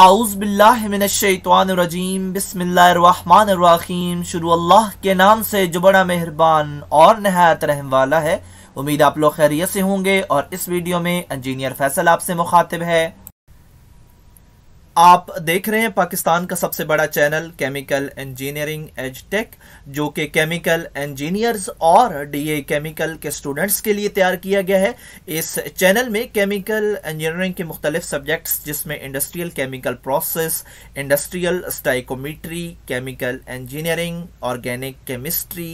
आउज़बिल्लाहिमिनश्शैतानिर्रजीम बिस्मिल्लाहिर्रहमानिर्रहीम शुरू अल्लाह के नाम से जो बड़ा मेहरबान और नहायत रहम वाला है। उम्मीद आप लोग खैरियत से होंगे और इस वीडियो में इंजीनियर फैसल आपसे मुखातिब है। आप देख रहे हैं पाकिस्तान का सबसे बड़ा channel chemical engineering edge tech जो कि केमिकल इंजीनियर्स और डीए केमिकल के स्टूडेंट्स के लिए तैयार किया गया है। इस चैनल में केमिकल इंजीनियरिंग के मुख्तलिफ़ सब्जेक्ट्स जिसमें industrial chemical process industrial stoichiometry chemical engineering organic chemistry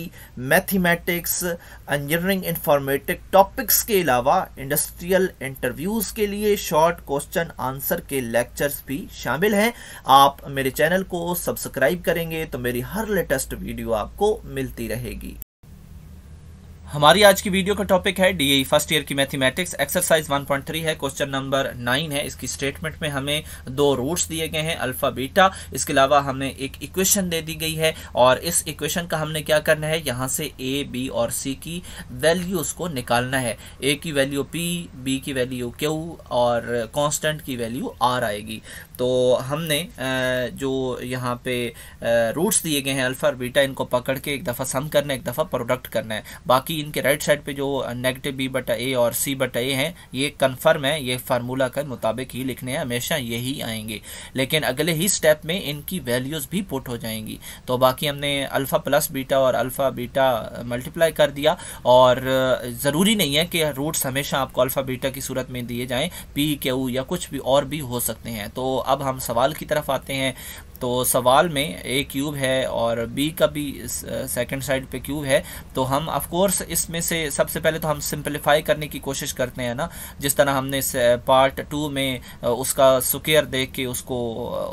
mathematics engineering informatic topics के अलावा इंडस्ट्रियल इंटरव्यूज़ के लिए शॉर्ट क्वेश्चन आंसर के लेक्चर्स भी शामिल हैं। आप मेरे चैनल को सब्सक्राइब करेंगे तो मेरी हर लेटेस्ट वीडियो आपको मिलती रहेगी। हमारी आज की वीडियो का टॉपिक है डीए फ़र्स्ट ईयर की मैथमेटिक्स एक्सरसाइज 1.3 है क्वेश्चन नंबर नाइन है। इसकी स्टेटमेंट में हमें दो रूट्स दिए गए हैं अल्फ़ा बीटा इसके अलावा हमें एक इक्वेशन दे दी गई है और इस इक्वेशन का हमने क्या करना है? यहाँ से ए बी और सी की वैल्यूज़ को निकालना है। ए की वैल्यू पी बी की वैल्यू क्यू और कॉन्स्टेंट की वैल्यू आर आएगी। तो हमने जो यहाँ पे रूट्स दिए गए हैं अल्फ़ा और बीटा इनको पकड़ के एक दफ़ा सम करना है, एक दफ़ा प्रोडक्ट करना है। बाकी इनके राइट साइड पे जो नेगेटिव बी बटा ए और सी बटा ए हैं, ये कन्फर्म है, ये फार्मूला के मुताबिक ही लिखने हैं, हमेशा यही आएँगे। लेकिन अगले ही स्टेप में इनकी वैल्यूज़ भी पुट हो जाएँगी। तो बाकी हमने अल्फ़ा प्लस बीटा और अल्फ़ा बीटा मल्टीप्लाई कर दिया, और ज़रूरी नहीं है कि रूट्स हमेशा आपको अल्फ़ा बीटा की सूरत में दिए जाएँ, पी, क्यू या कुछ भी और भी हो सकते हैं। तो अब हम सवाल की तरफ़ आते हैं। तो सवाल में ए क्यूब है और बी का भी सेकंड साइड पे क्यूब है तो हम ऑफ़ कोर्स इसमें से सबसे पहले तो हम सिंपलीफाई करने की कोशिश करते हैं ना। जिस तरह हमने पार्ट टू में उसका सुकेयर देख के उसको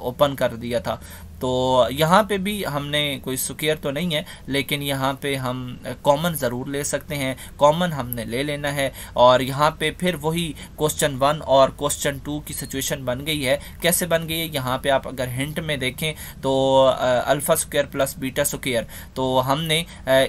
ओपन कर दिया था। तो यहाँ पे भी हमने कोई सुकेयर तो नहीं है, लेकिन यहाँ पे हम कॉमन ज़रूर ले सकते हैं, कॉमन हमने ले लेना है। और यहाँ पे फिर वही क्वेश्चन वन और क्वेश्चन टू की सिचुएशन बन गई है। कैसे बन गई है? यहाँ पे आप अगर हिंट में देखें तो alpha square plus beta square तो हमने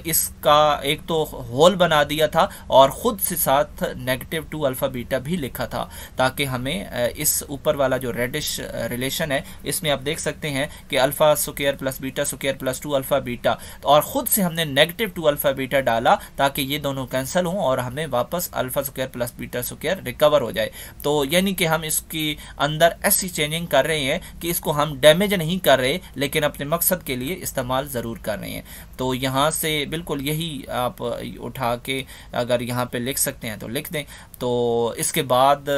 इसका एक तो होल बना दिया था और ख़ुद से साथ नेगेटिव टू अल्फ़ा बीटा भी लिखा था, ताकि हमें इस ऊपर वाला जो रेडिश रिलेशन है, इसमें आप देख सकते हैं कि alpha square plus beta square plus two alpha beta और खुद से हमने नेगेटिव टू अल्फ़ा बीटा डाला ताकि ये दोनों कैंसिल हों और हमें वापस alpha square plus beta square recover हो जाए। तो यानी कि हम इसके अंदर ऐसी चेंजिंग कर रहे हैं कि इसको हम डैमेज नहीं कर रहे, लेकिन अपने मकसद के लिए इस्तेमाल ज़रूर कर रहे हैं। तो यहाँ से बिल्कुल यही आप उठा के अगर यहाँ पे लिख सकते हैं तो लिख दें। तो इसके बाद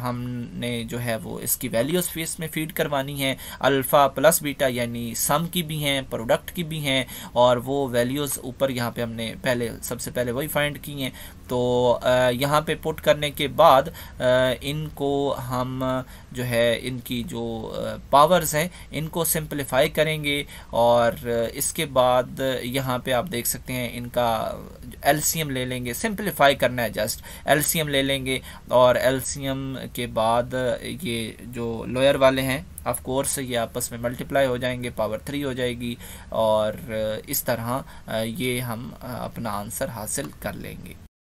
हमने जो है वो इसकी वैल्यूज़ फ़ीस में फ़ीड करवानी है। अल्फ़ा प्लस बीटा डेटा यानी सम की भी हैं प्रोडक्ट की भी हैं, और वो वैल्यूज़ ऊपर यहाँ पे हमने पहले, सबसे पहले वही फाइंड की हैं। तो यहाँ पे पुट करने के बाद इनको हम, जो है, इनकी जो पावर्स हैं, इनको सिंपलीफाई करेंगे और इसके बाद यहाँ पे आप देख सकते हैं इनका एलसीएम ले लेंगे। सिंपलीफाई करना है जस्ट एलसीएम ले लेंगे और एलसीएम के बाद ये जो लोअर वाले हैं ऑफ़ कोर्स ये आपस में मल्टीप्लाई हो जाएँगे पावर थ्री हो जाएगी और इस तरह ये हम अपना आंसर हासिल कर लेंगे।